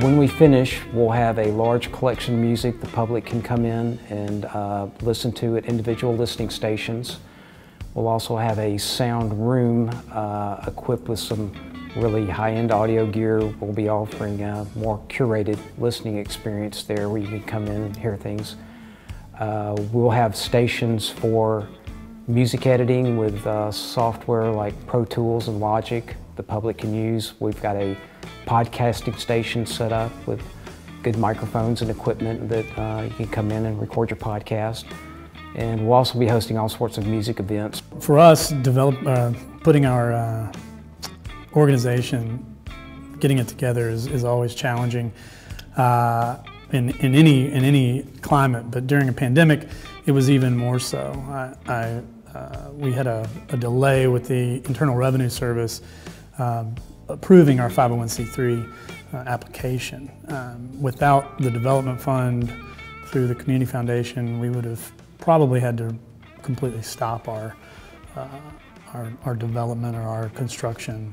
When we finish, we'll have a large collection of music the public can come in and uh, listen to at individual listening stations. We'll also have a sound room uh, equipped with some really high-end audio gear. We'll be offering a more curated listening experience there where you can come in and hear things. Uh, we'll have stations for music editing with uh, software like Pro Tools and Logic the public can use. We've got a podcasting station set up with good microphones and equipment that uh, you can come in and record your podcast. And we'll also be hosting all sorts of music events. For us, develop, uh, putting our uh, organization, getting it together is, is always challenging uh, in, in, any, in any climate, but during a pandemic, it was even more so. I, I uh, we had a, a, delay with the Internal Revenue Service um, approving our 501c3 uh, application. Um, without the development fund through the community foundation, we would have probably had to completely stop our, uh, our, our, development or our construction.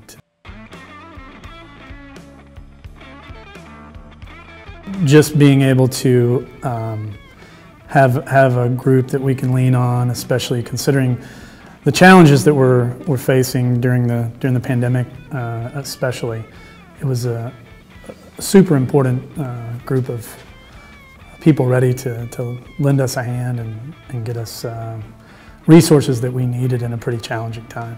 Just being able to um, have, have a group that we can lean on, especially considering the challenges that we're, we're facing during the, during the pandemic, uh, especially, it was a, a super important uh, group of people ready to, to lend us a hand and, and get us uh, resources that we needed in a pretty challenging time.